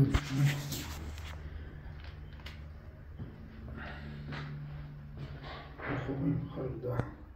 خوب خیلی